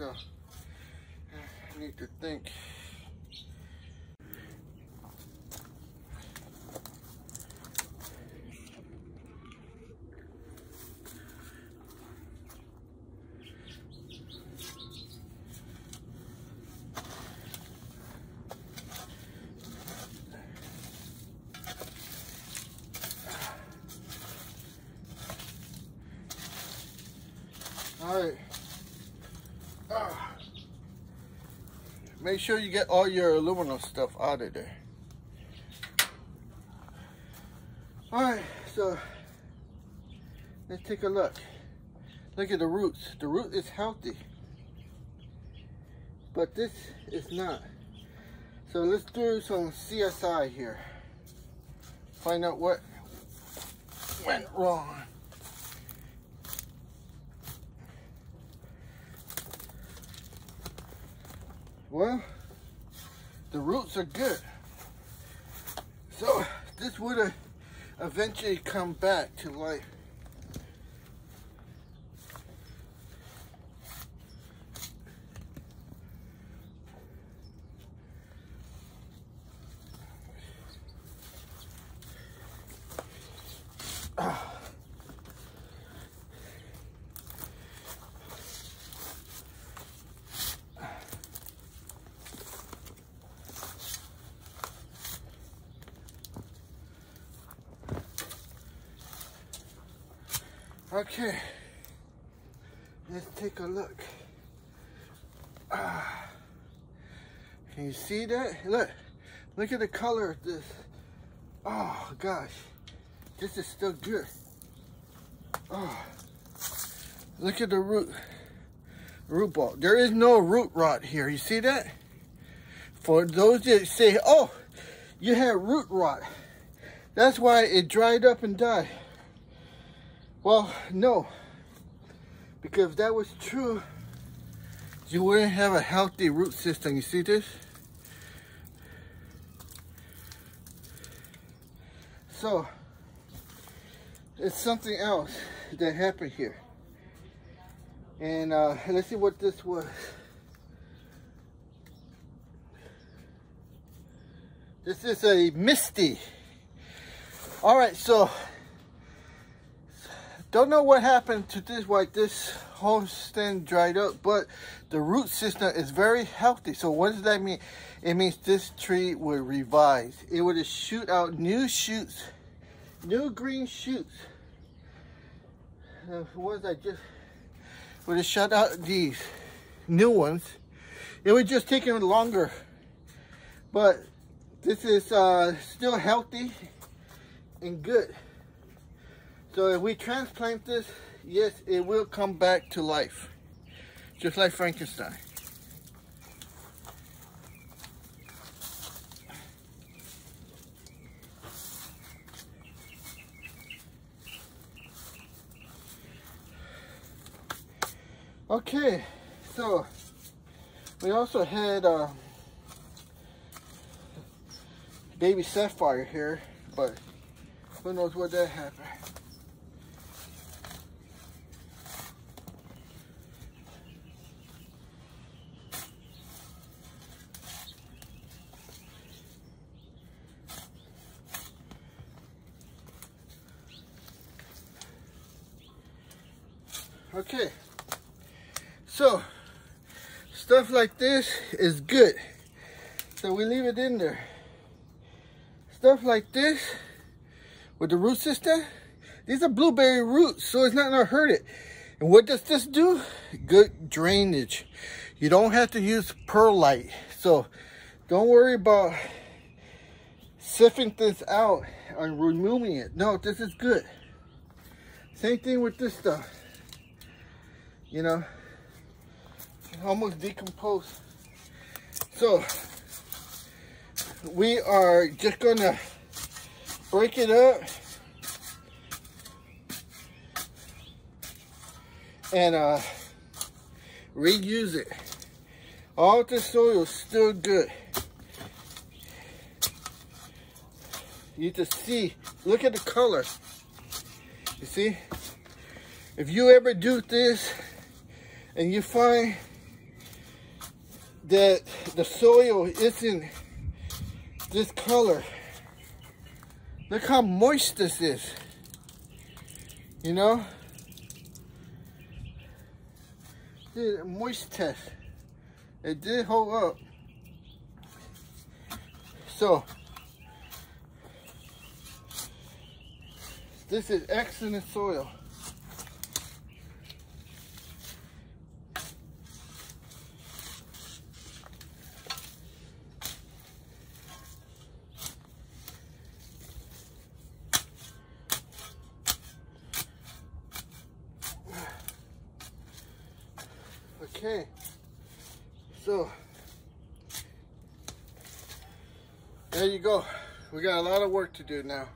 so I need to think. Make sure you get all your aluminum stuff out of there. All right, so let's take a look. Look at the roots. The root is healthy, but this is not. So let's do some CSI here. Find out what went wrong. Well, the roots are good. So this would have eventually come back to life. Okay, let's take a look. Ah. Can you see that? Look, look at the color of this. Oh gosh, this is still good. Oh, look at the root, root ball. There is no root rot here. You see that? For those that say, oh, you had root rot. That's why it dried up and died. Well, no. Because if that was true, you wouldn't have a healthy root system. You see this? So, it's something else that happened here. And uh, let's see what this was. This is a Misty. All right, so don't know what happened to this, why this whole stem dried up, but the root system is very healthy. So what does that mean? It means this tree will revive. It would shoot out new shoots, new green shoots. Uh, what I just would have shut out these new ones. It would just take them longer, but this is uh, still healthy and good. So if we transplant this, yes, it will come back to life. Just like Frankenstein. Okay, so we also had uh, baby sapphire here, but who knows what that happened. Okay, so stuff like this is good. So we leave it in there. Stuff like this with the root system, these are blueberry roots, so it's not gonna hurt it. And what does this do? Good drainage. You don't have to use perlite. So don't worry about sifting this out and removing it. No, this is good. Same thing with this stuff you know, almost decomposed. So we are just gonna break it up and uh, reuse it. All the soil is still good. You just see, look at the color. You see? If you ever do this, and you find that the soil isn't this color. Look how moist this is. You know? Did a moist test. It did hold up. So, this is excellent soil. Okay, so there you go. We got a lot of work to do now.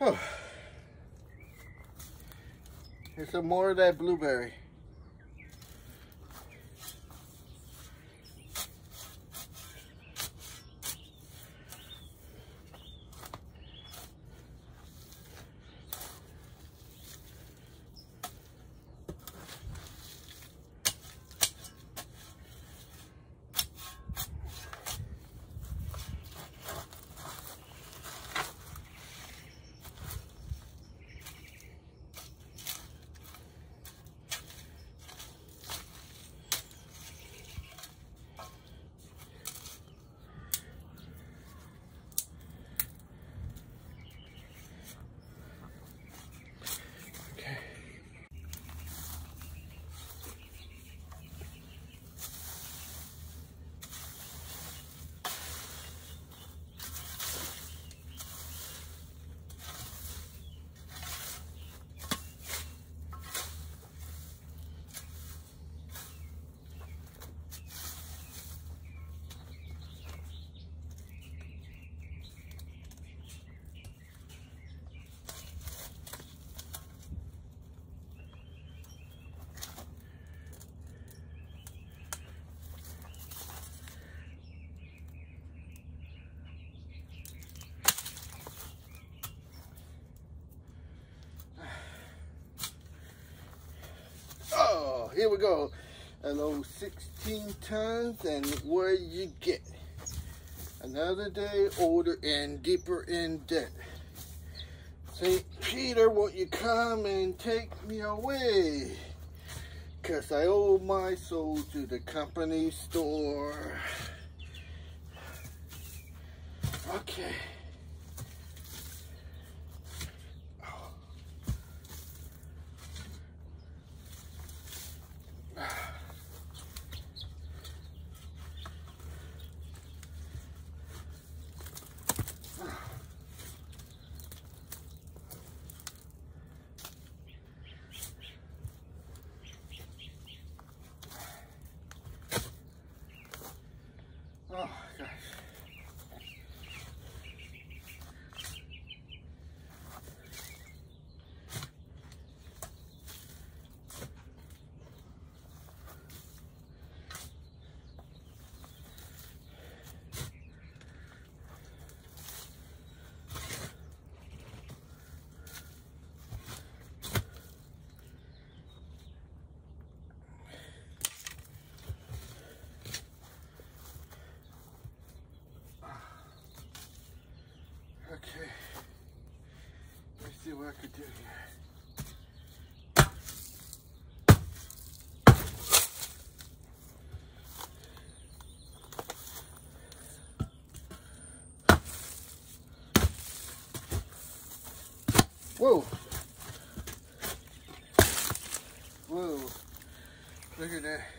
Oh. Here's some more of that blueberry. Here we go. A little 16 tons and what you get. Another day older and deeper in debt. St. Peter, won't you come and take me away? Cause I owe my soul to the company store. Okay. Let's see what I could do here. Whoa. Whoa. Look at that.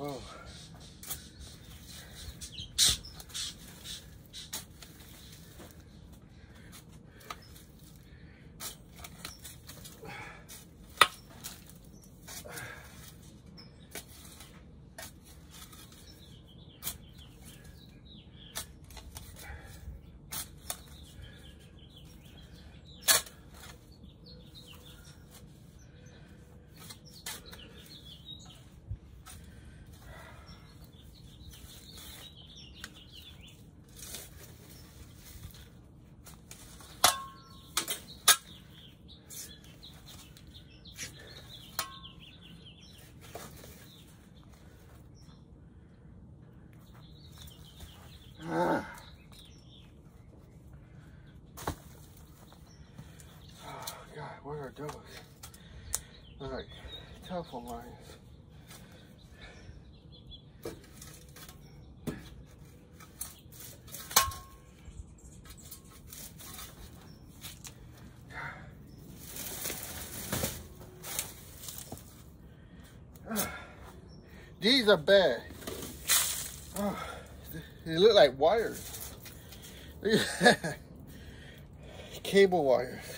Whoa. Ah. Oh God, where are? They're like telephone lines. These are bad. Oh, they look like wires. Cable wires.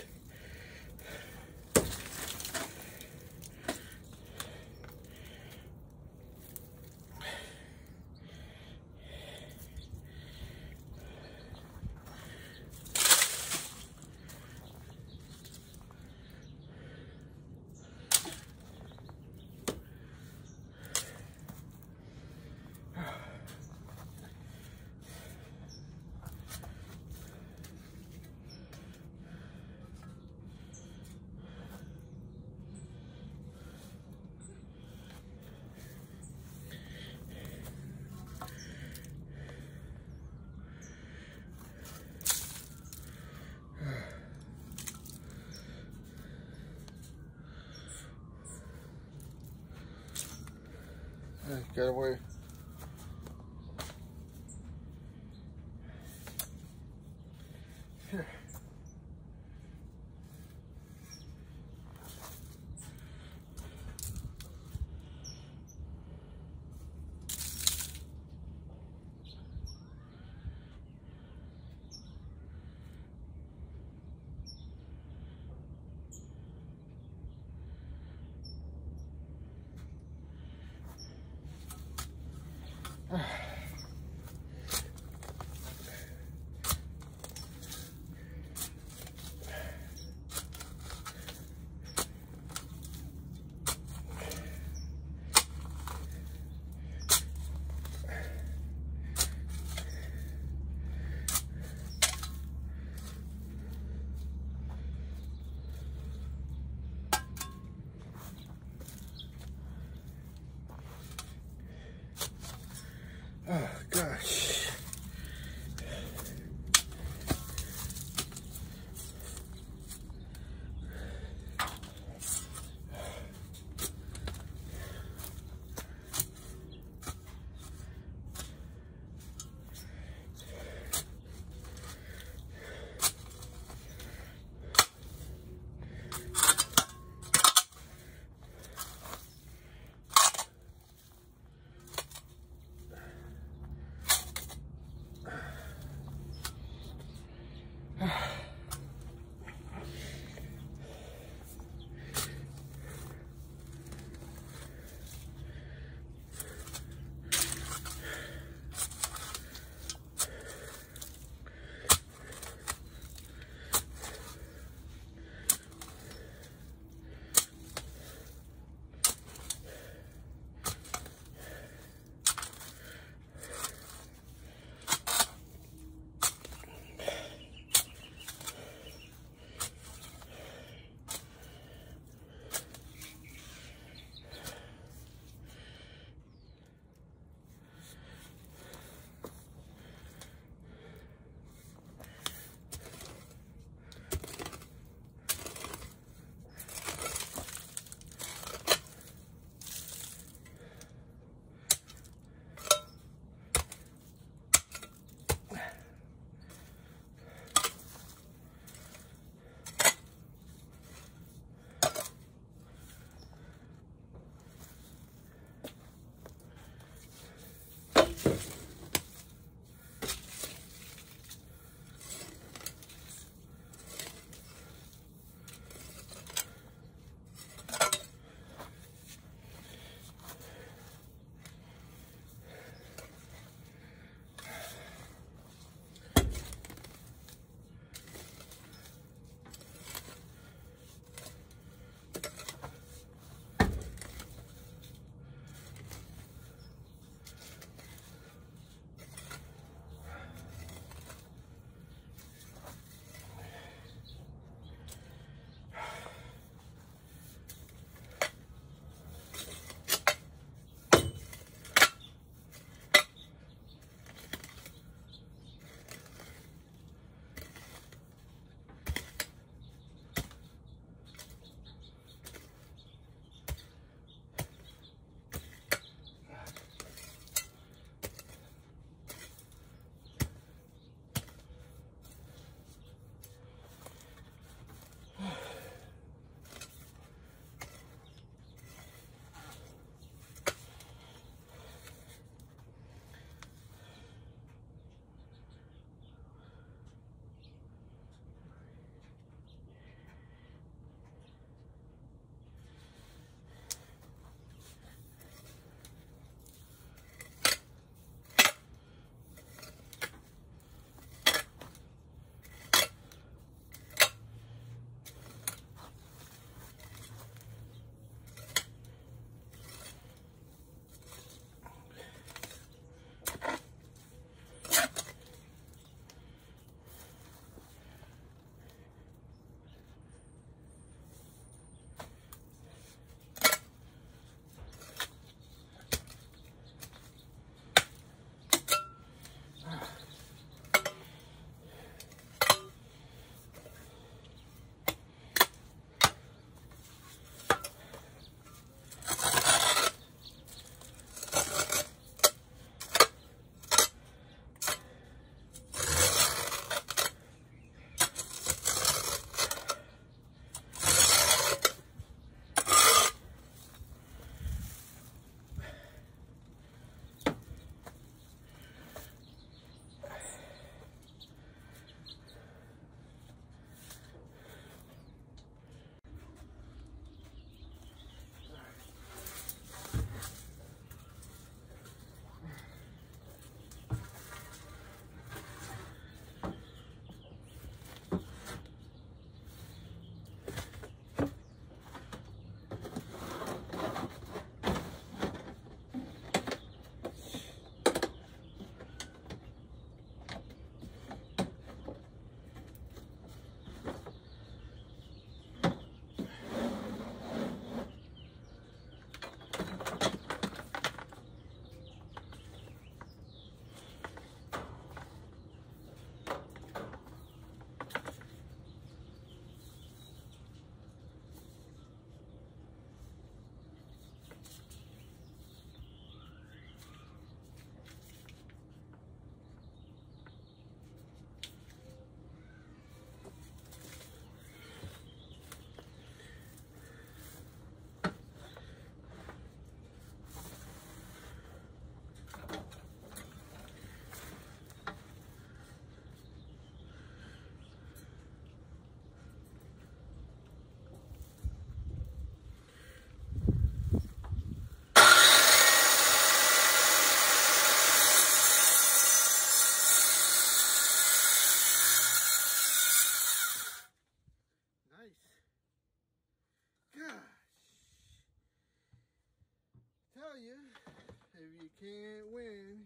Can't win,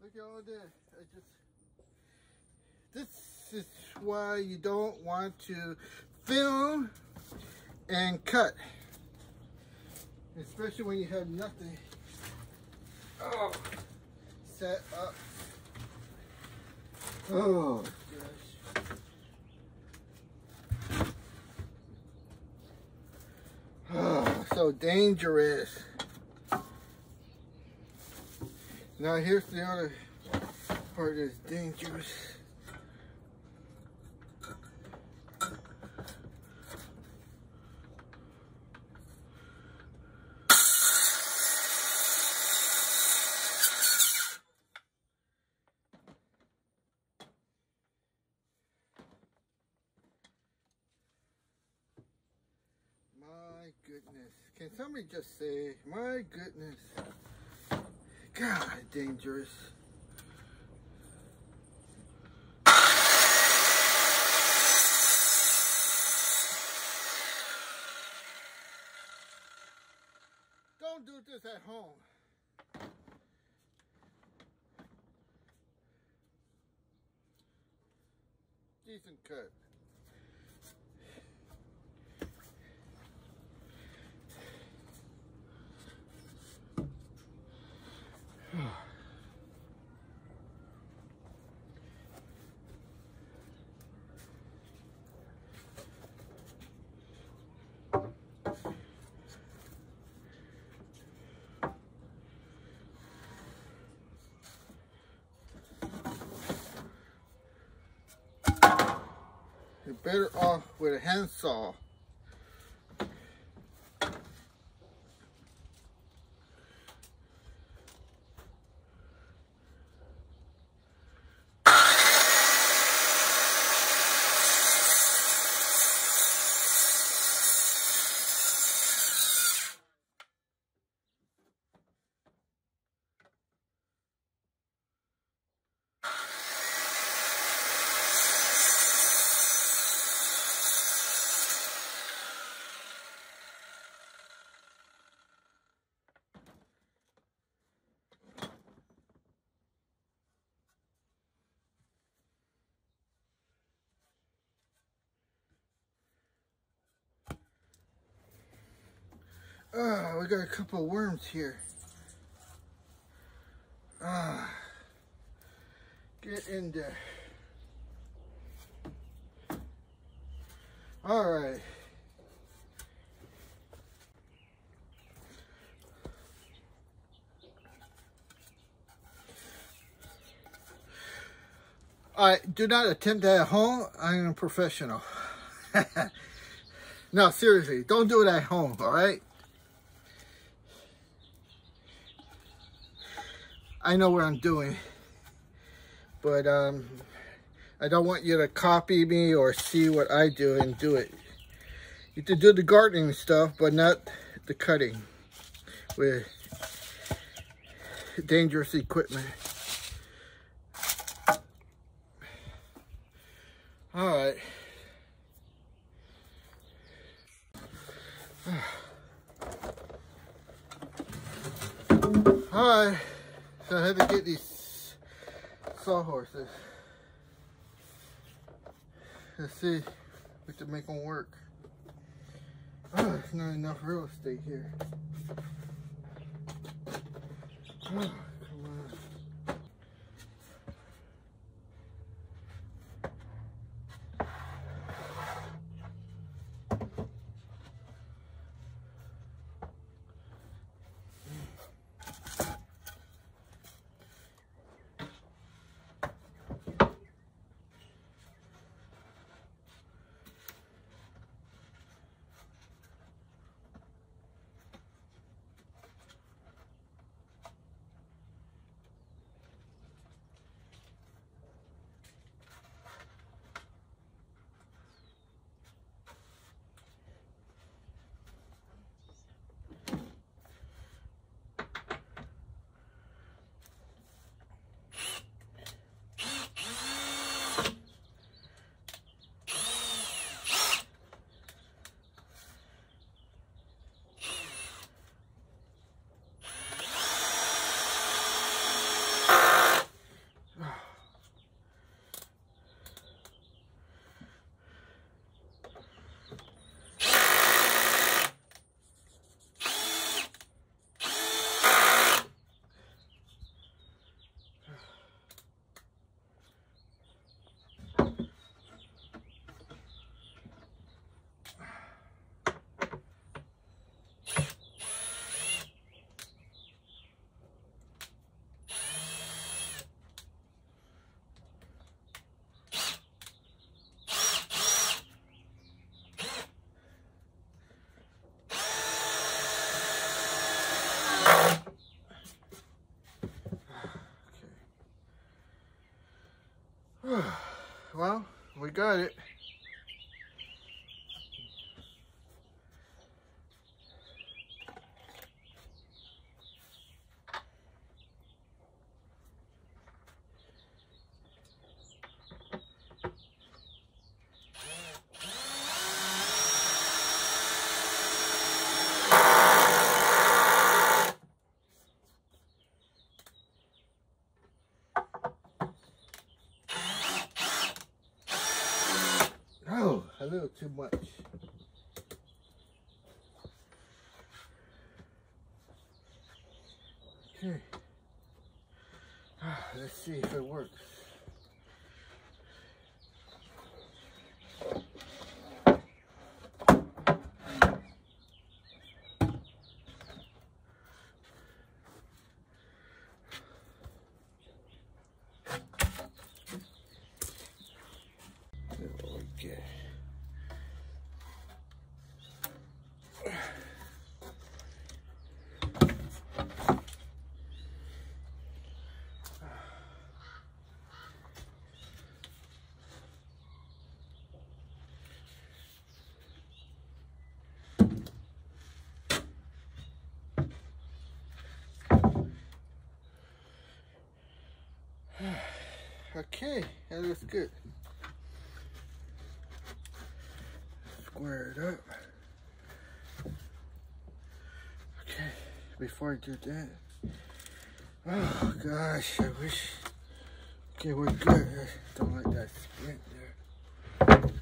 look at all this. I just, this is why you don't want to film and cut. Especially when you have nothing oh, set up. Oh. Oh, so dangerous. Now here's the other part that's dangerous. My goodness. Can somebody just say, my goodness. God, dangerous. Don't do this at home. Decent cut. Better off with a handsaw. Ah, we got a couple worms here. Ah, get in there. All right. Right, do not attempt that at home. I am a professional. no, seriously, don't do it at home, all right? I know what I'm doing, but um, I don't want you to copy me or see what I do and do it. You can do the gardening stuff, but not the cutting with dangerous equipment. Got it. little too much. Okay. Let's see if it works. Okay. Okay, that looks good. Square it up. Okay, before I do that, oh gosh, I wish. Okay, we're good. I don't like that splint there.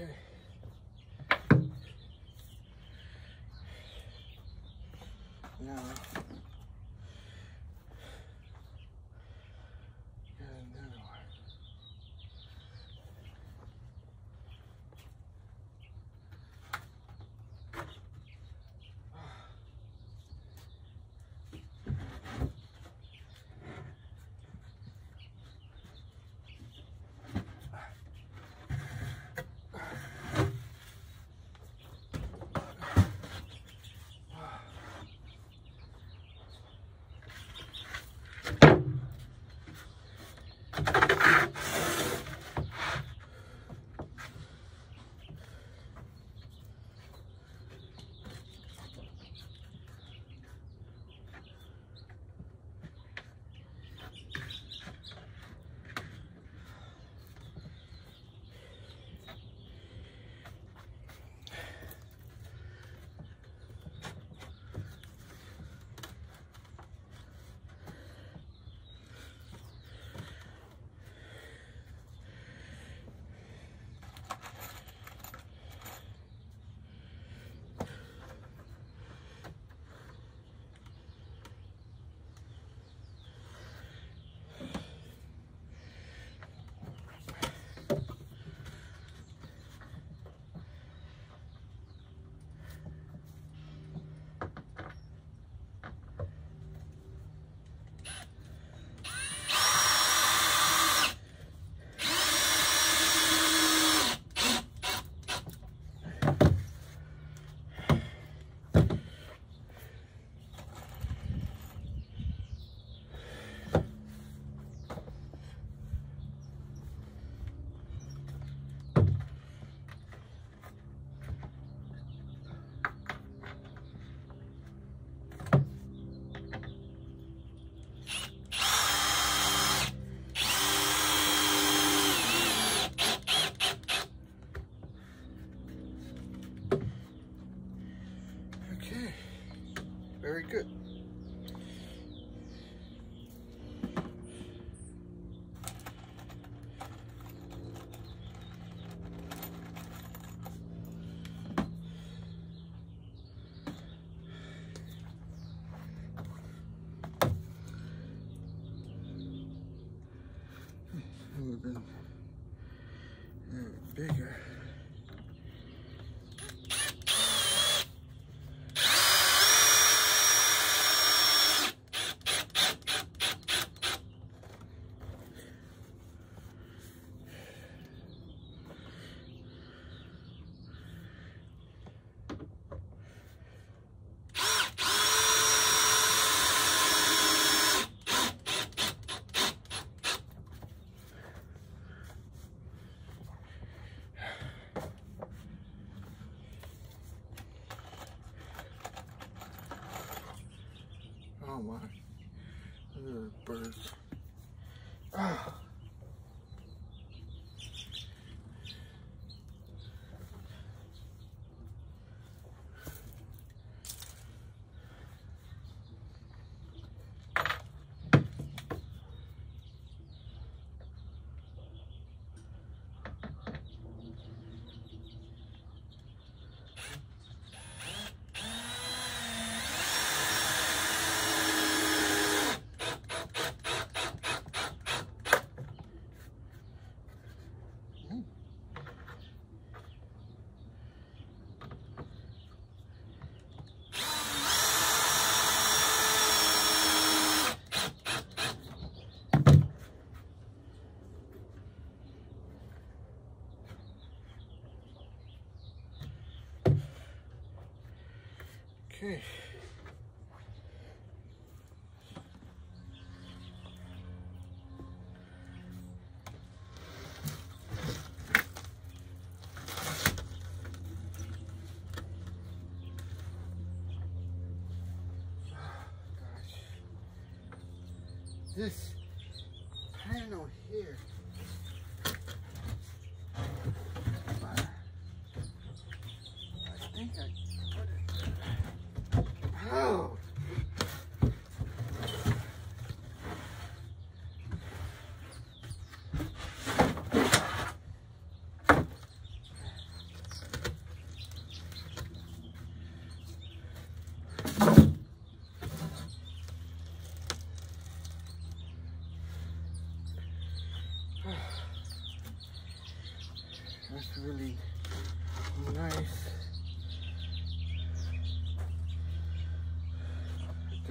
Okay. Now, My. Look at Okay.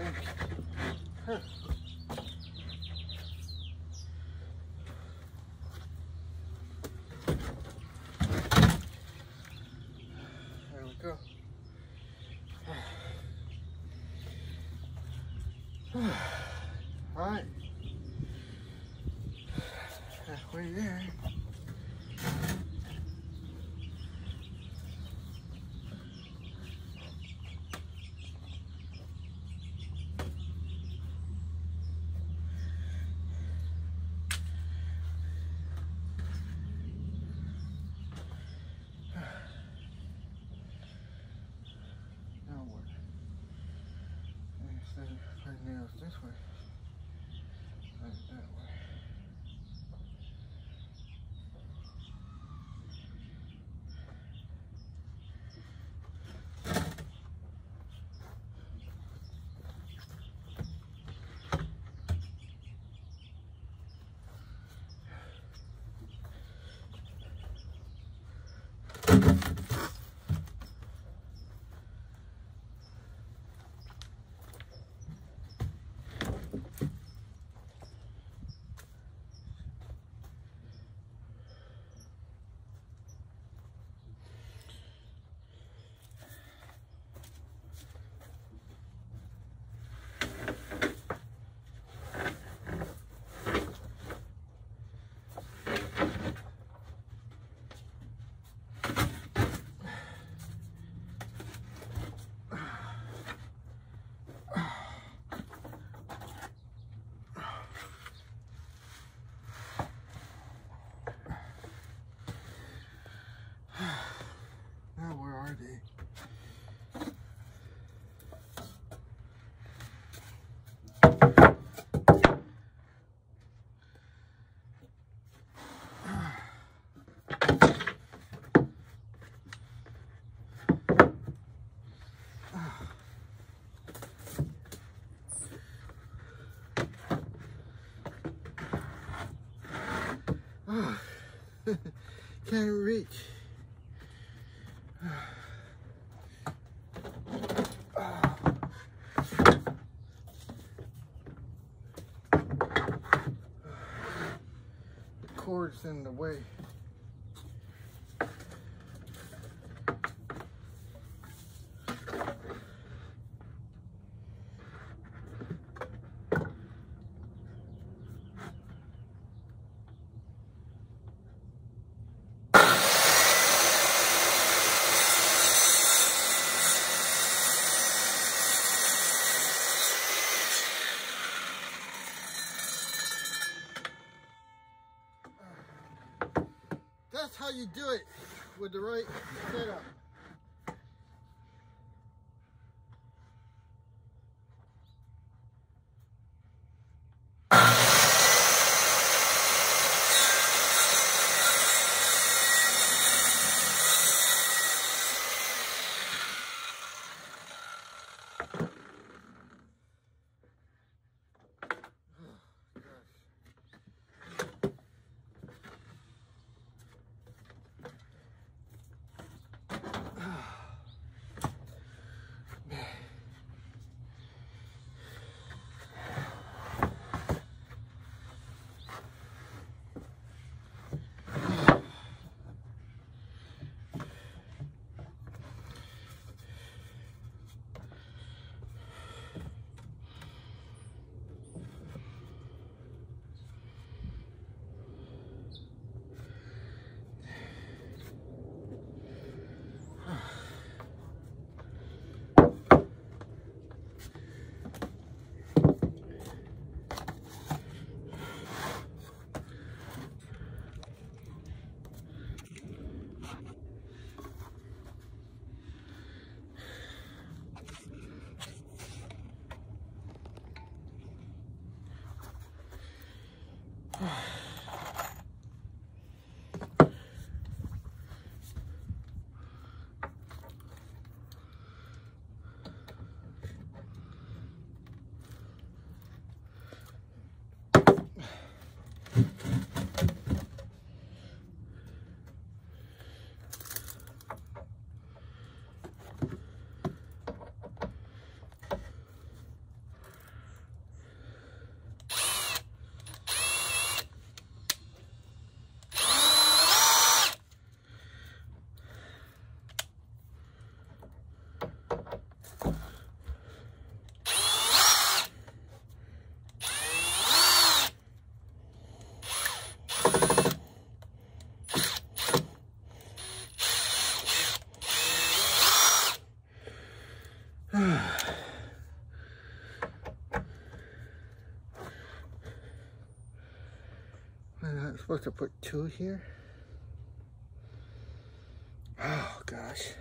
Okay. Putting nails this way, Saturday. Can't reach. Cord's in the way. That's how you do it with the right setup. I'm supposed to put two here. Oh gosh.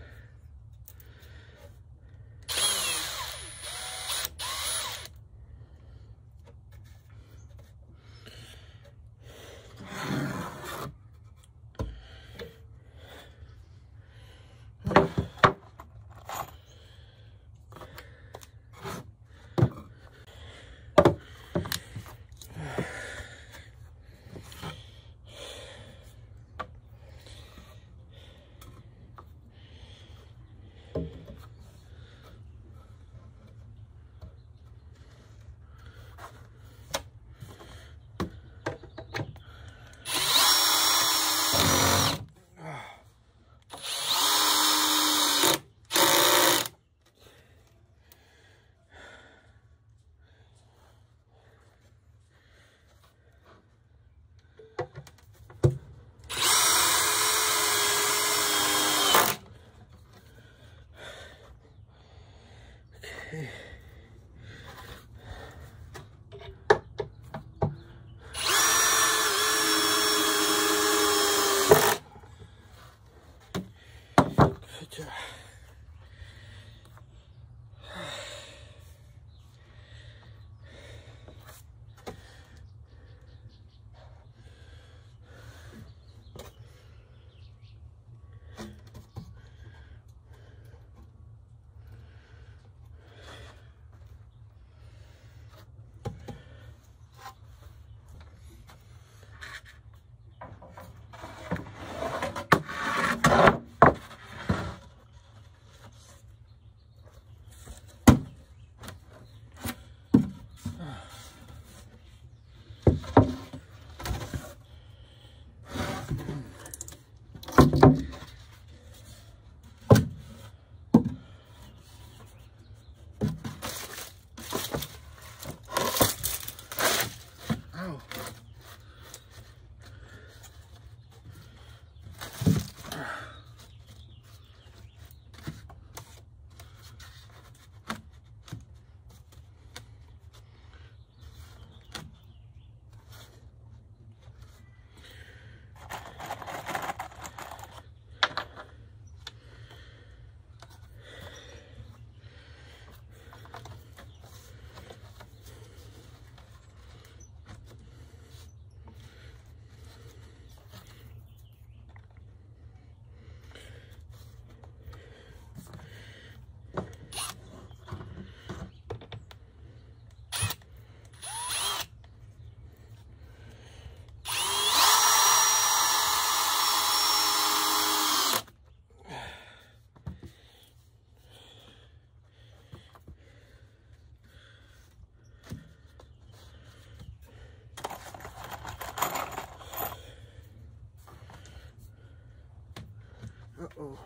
Uh-oh,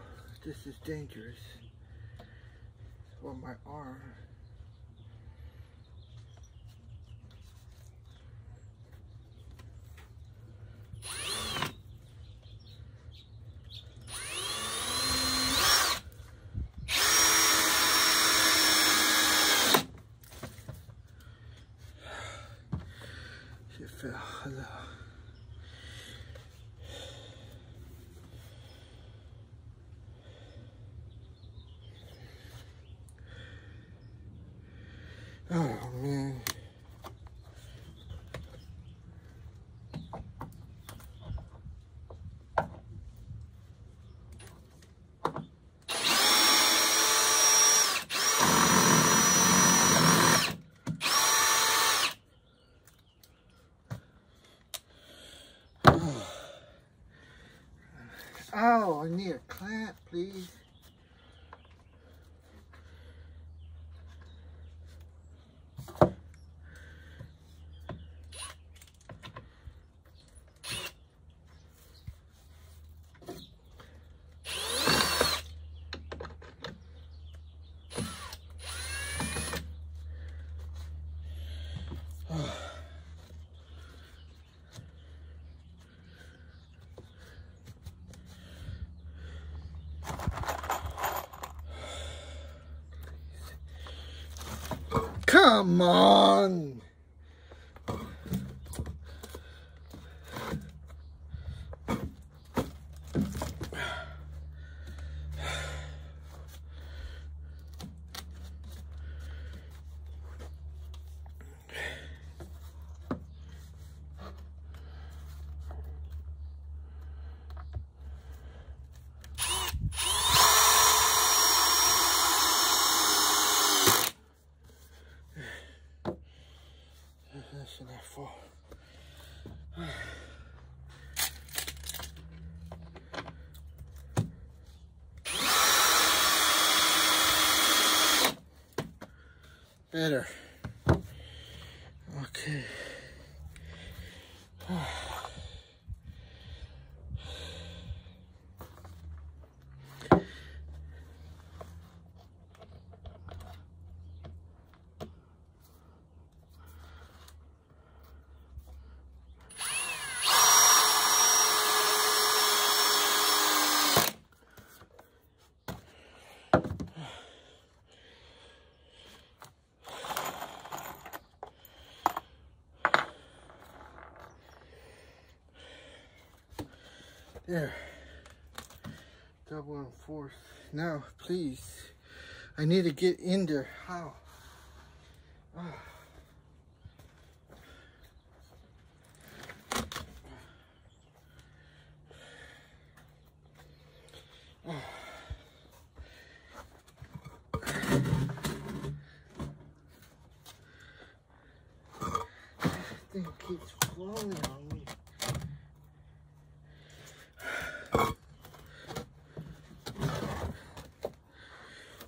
this is dangerous. Or my arm. Oh man. Oh, I need a clamp, please. Come on. That's enough for. Better. Okay. There. Double and fourth. Now, please. I need to get in there. How?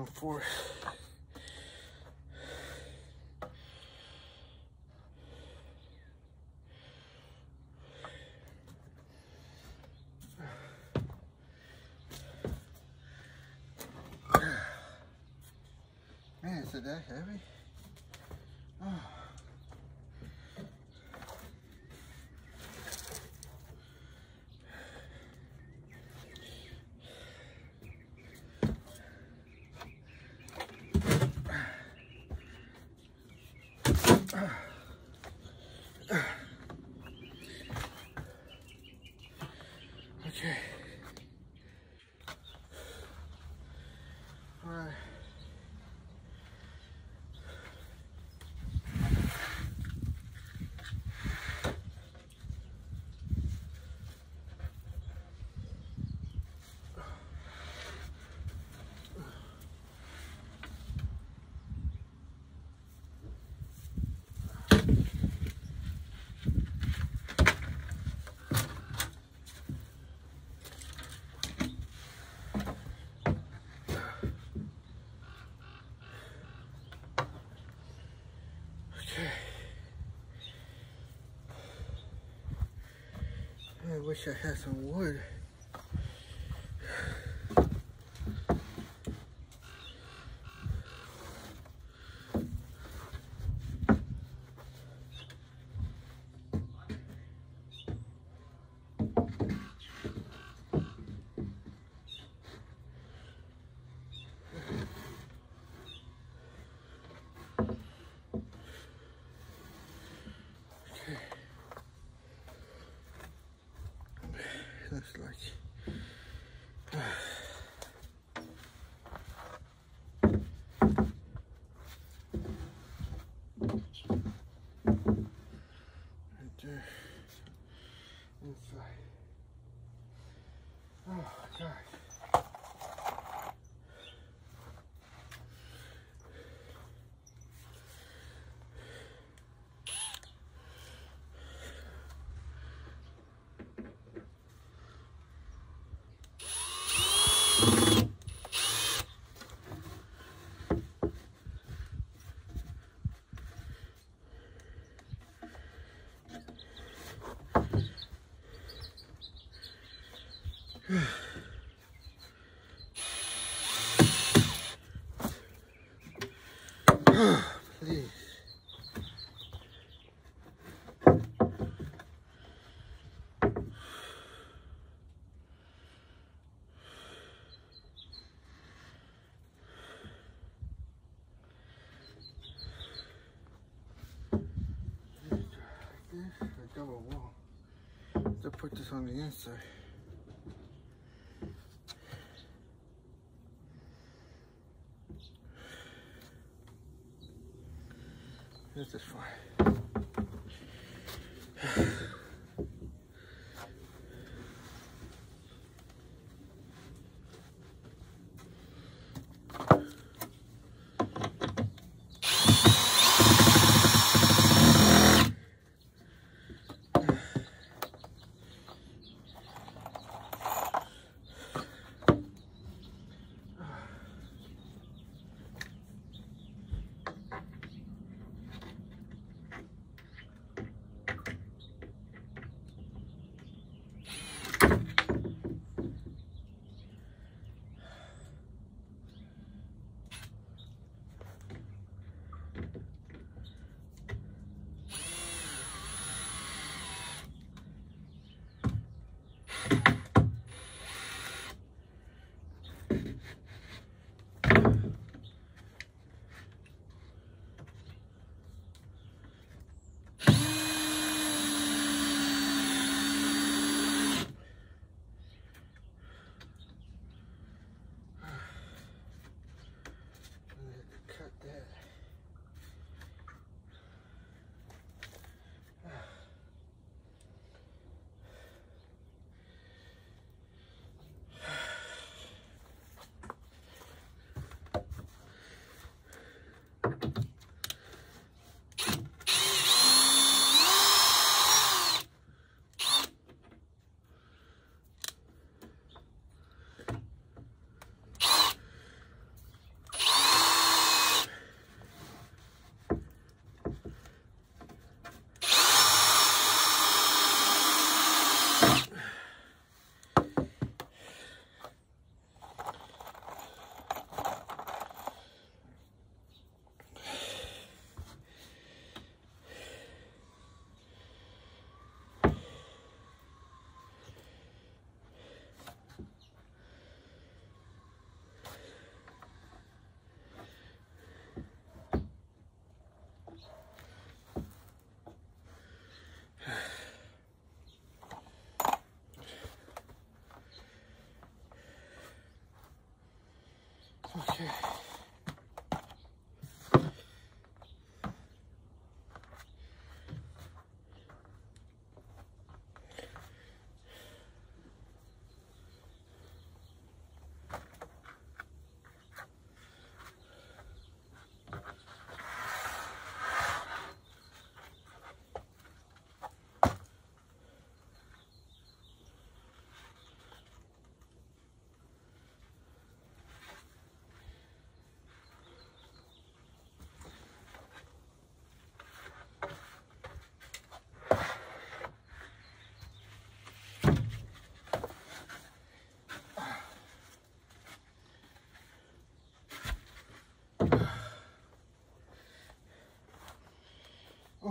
And fourth. Man, is it that heavy? Okay. I wish I had some wood. Looks like. Right there. Inside. Oh, God. Please. This, double wall. To put this on the inside.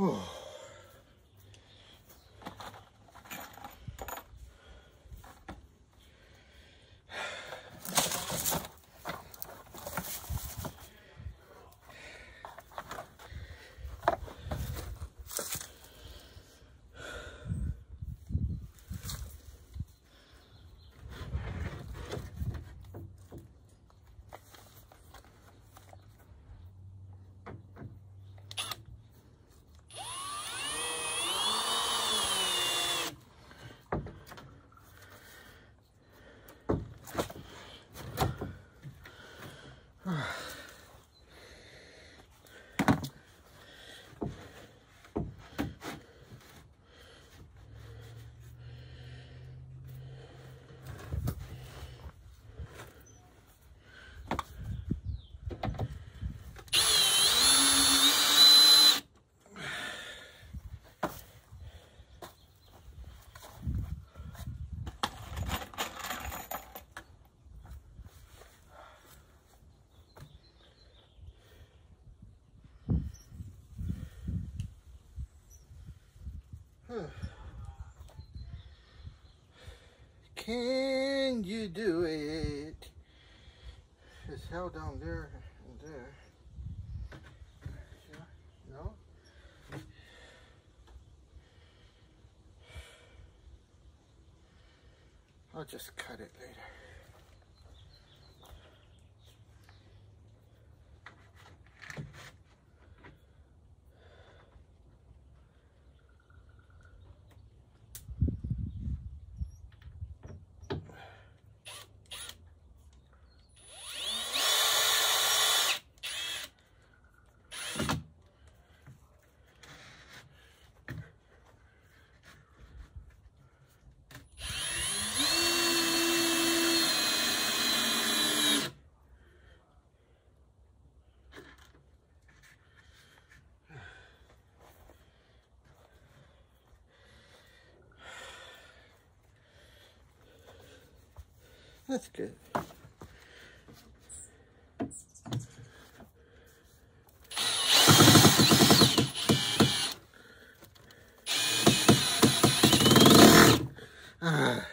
Oh. Can you do it? It's held down there and there. No? I'll just cut it later. That's good. Ah,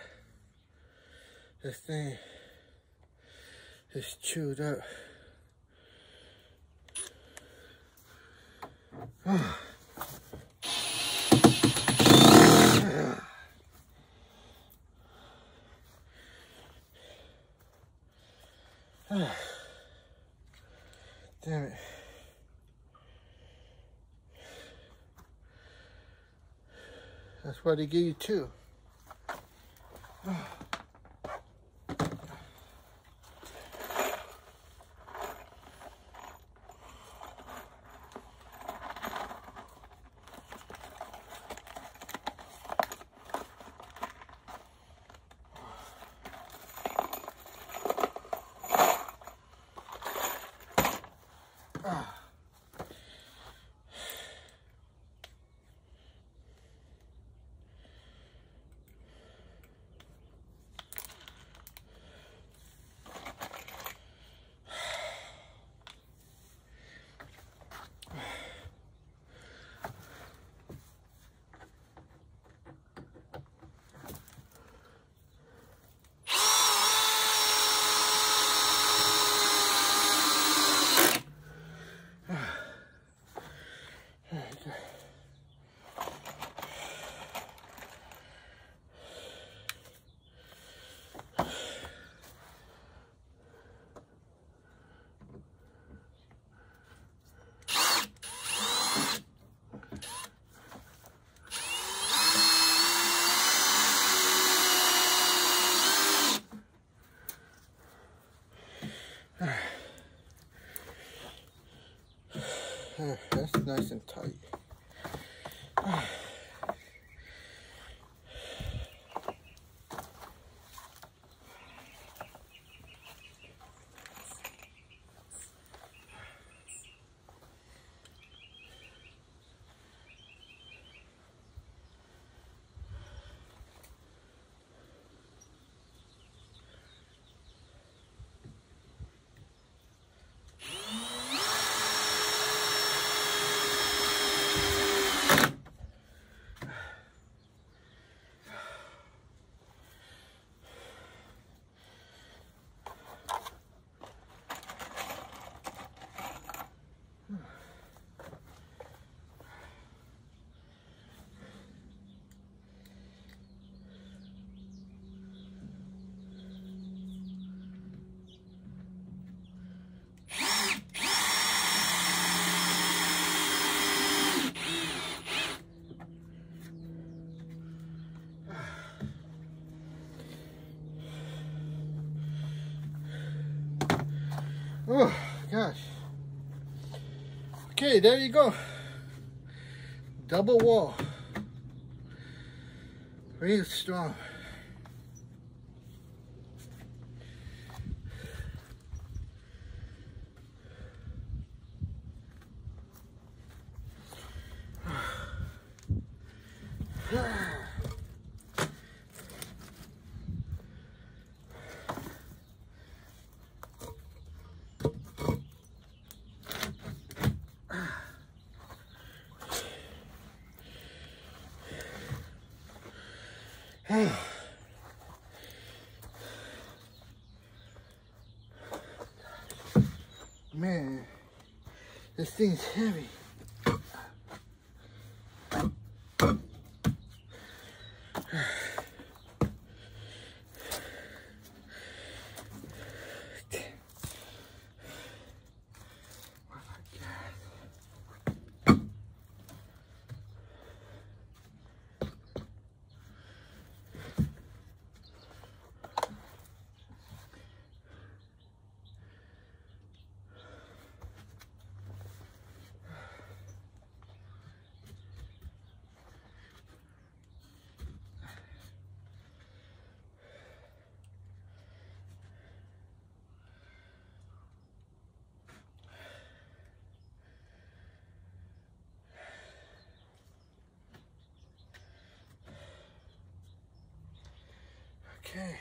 this thing is chewed up. Ah. Damn it. Why they give you two. That's nice and tight. Okay, there you go. Double wall. Real strong. Man, this thing's heavy. Okay.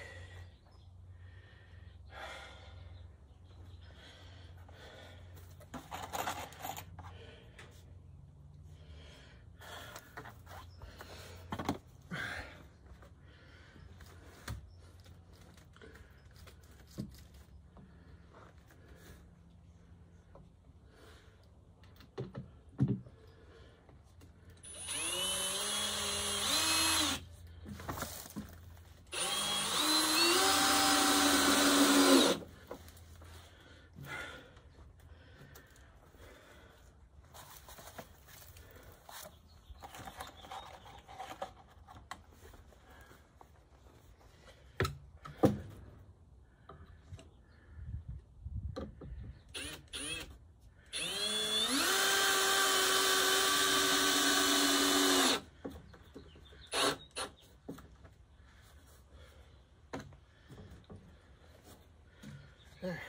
There.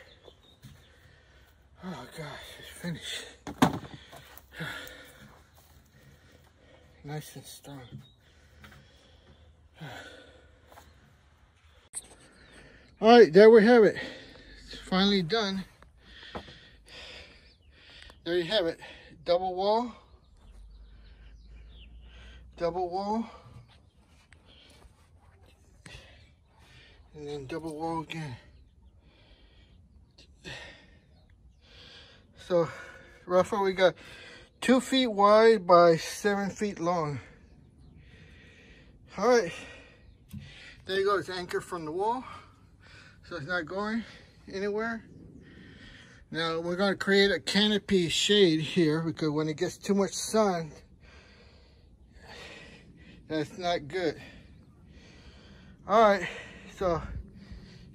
Oh gosh, it's finished. nice and strong. All right, there we have it. It's finally done. There you have it. Double wall. Double wall. And then double wall again. So roughly we got two feet wide by seven feet long. All right, there you go, it's anchored from the wall. So it's not going anywhere. Now we're gonna create a canopy shade here because when it gets too much sun, that's not good. All right, so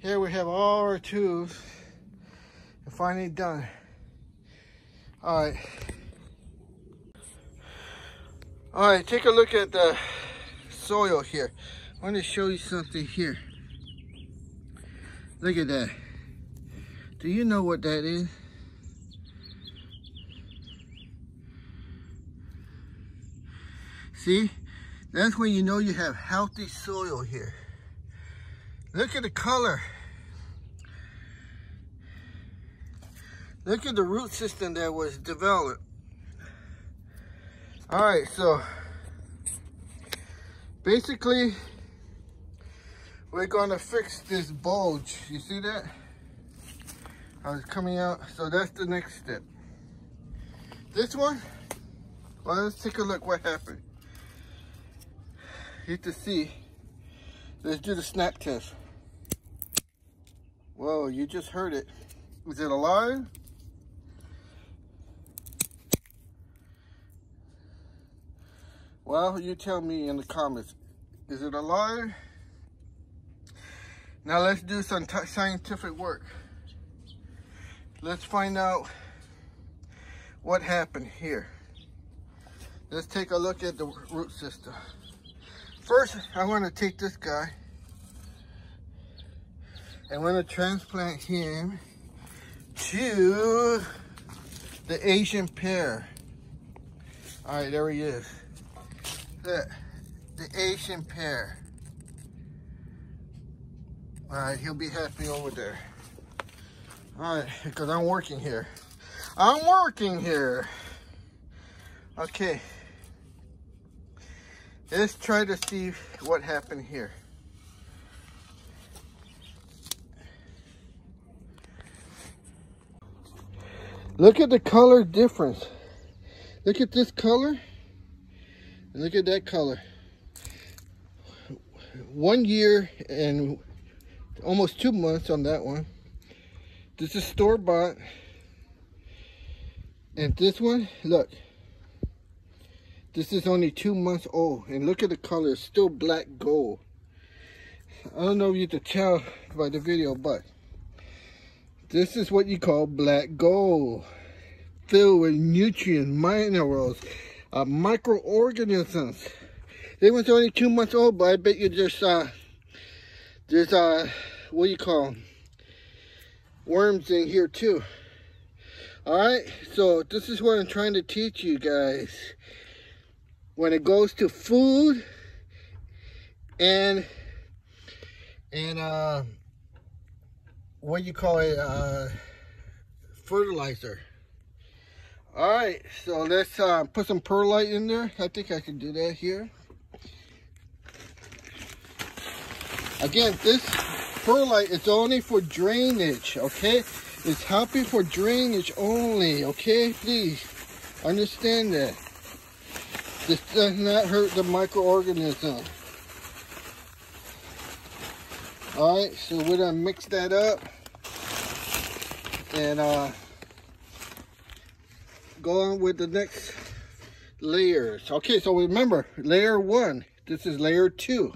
here we have all our tubes and finally done. All right. All right, take a look at the soil here. I want to show you something here. Look at that. Do you know what that is? See, that's when you know you have healthy soil here. Look at the color. Look at the root system that was developed. All right, so basically we're gonna fix this bulge. You see that? How it's coming out. So that's the next step. This one, well, let's take a look what happened. You to see. Let's do the snap test. Whoa, you just heard it. Is it alive? Well, you tell me in the comments. Is it alive? Now let's do some scientific work. let's find out what happened here. Let's take a look at the root system. First, I want to take this guy. And I want to transplant him to the Asian pear. All right, there he is. The, the Asian pear. All right, he'll be happy over there. All right, because I'm working here. I'm working here. Okay. Let's try to see what happened here. Look at the color difference. Look at this color. And look at that color. One year and almost two months on that one. This is store-bought. And this one, look. This is only two months old. And look at the color, it's still black gold. I don't know if you can tell by the video, but this is what you call black gold. Filled with nutrients, minerals, uh, microorganisms. They was only two months old, but I bet you just, uh, there's, uh, what do you call them? Worms in here too. Alright, so this is what I'm trying to teach you guys. When it goes to food and, and, uh, what do you call it, uh, fertilizer. All right, so let's uh, put some perlite in there. I think I can do that here. Again, this perlite is only for drainage, okay? It's helping for drainage only, okay? Please understand that. This does not hurt the microorganism. All right, so we're gonna mix that up and uh, go on with the next layers. Okay, so remember, layer one. This is layer two.